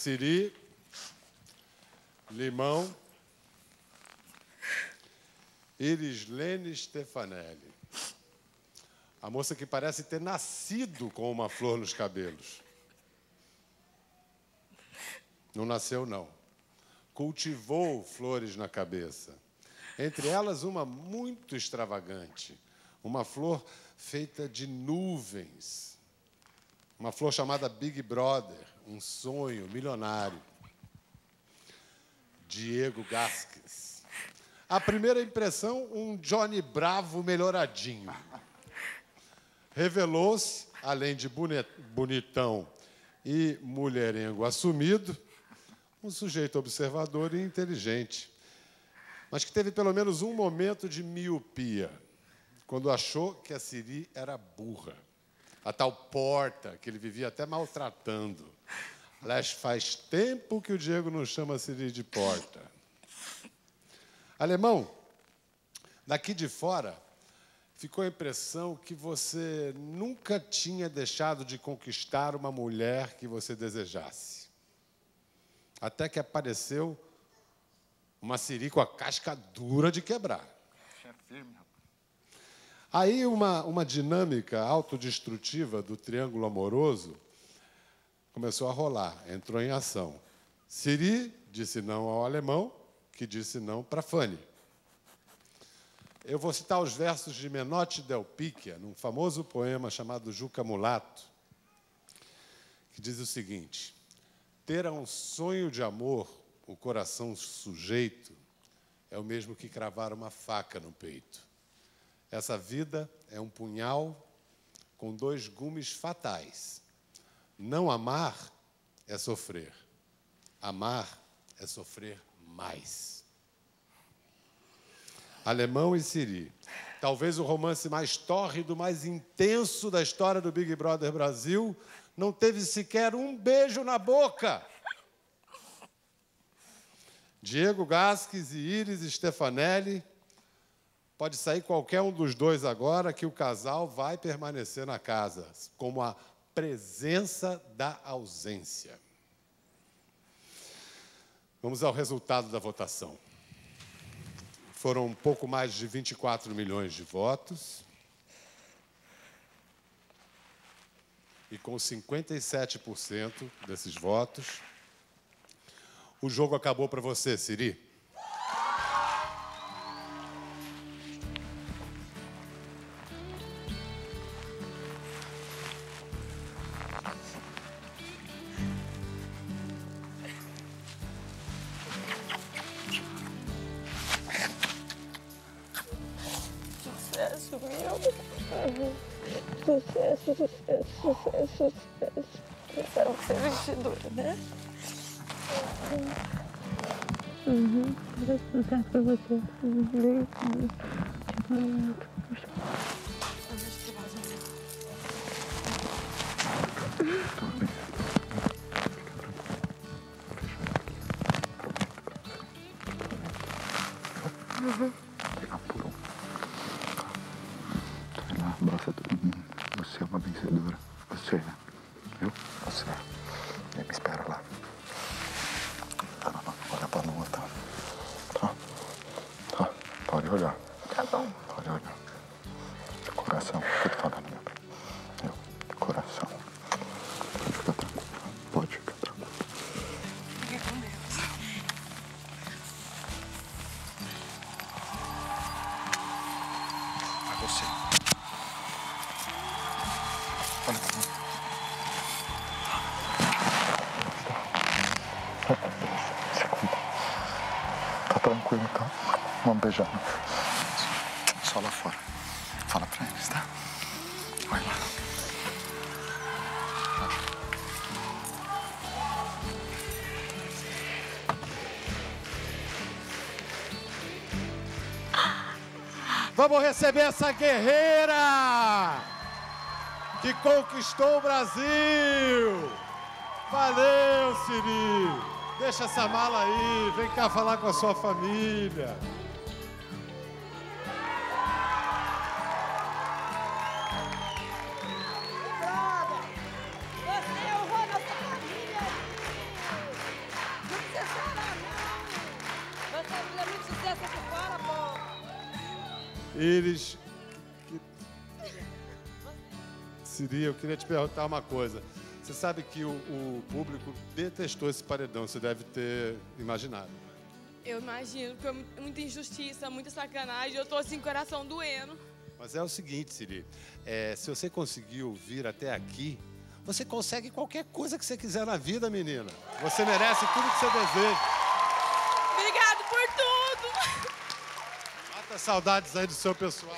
Siri, Limão, Irislene Stefanelli. A moça que parece ter nascido com uma flor nos cabelos. Não nasceu, não. Cultivou flores na cabeça. Entre elas, uma muito extravagante. Uma flor feita de nuvens. Uma flor chamada Big Brother, um sonho milionário. Diego Gasques. A primeira impressão, um Johnny Bravo melhoradinho. Revelou-se, além de bonitão e mulherengo assumido, um sujeito observador e inteligente, mas que teve pelo menos um momento de miopia, quando achou que a Siri era burra. A tal porta que ele vivia até maltratando. Aliás, faz tempo que o Diego não chama a Siri de porta. Alemão, daqui de fora, ficou a impressão que você nunca tinha deixado de conquistar uma mulher que você desejasse. Até que apareceu uma siri com a casca dura de quebrar. É firme, Aí uma, uma dinâmica autodestrutiva do triângulo amoroso começou a rolar, entrou em ação. Siri disse não ao alemão, que disse não para Fanny. Eu vou citar os versos de Menotti del Picchia, num famoso poema chamado Juca Mulato, que diz o seguinte: ter um sonho de amor, o coração sujeito, é o mesmo que cravar uma faca no peito. Essa vida é um punhal com dois gumes fatais. Não amar é sofrer. Amar é sofrer mais. Alemão e Siri. Talvez o romance mais tórrido, mais intenso da história do Big Brother Brasil não teve sequer um beijo na boca. Diego Gasques e Iris Stefanelli. Pode sair qualquer um dos dois agora, que o casal vai permanecer na casa, como a presença da ausência. Vamos ao resultado da votação. Foram um pouco mais de 24 milhões de votos. e com 57% desses votos, o jogo acabou para você, Siri. Sucesso meu. Sucesso, sucesso, sucesso, sucesso. Espero que seja vencedora, né? Uhum. Explicar pra você. Uhum. Uhum. Uhum. Abraça todo mundo. Você é uma vencedora. Você é. Viu? Você é. Me espera lá. Tá. Olha pra lua, tá? Tá? Tá. Pode olhar. Tá bom. Pode olhar. Coração. Eu tô falando, meu? Eu. Coração. Vamos beijar. Só lá fora. Fala pra eles, tá? Vai lá. Vamos receber essa guerreira que conquistou o Brasil. Valeu, Siri. Deixa essa mala aí, vem cá falar com a sua família. Eles. Siri, eu queria te perguntar uma coisa. Você sabe que o, o público detestou esse paredão, você deve ter imaginado. Eu imagino, porque é muita injustiça, muita sacanagem. Eu tô assim, coração doendo. Mas é o seguinte, Siri, é, se você conseguiu vir até aqui, você consegue qualquer coisa que você quiser na vida, menina. Você merece tudo que você deseja. Saudades aí do seu pessoal.